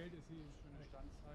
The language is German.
Geld ist hier schon Standshaltung so.